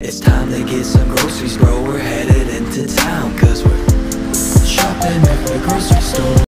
It's time to get some groceries, bro. We're headed into town, cause we're shopping at the grocery store.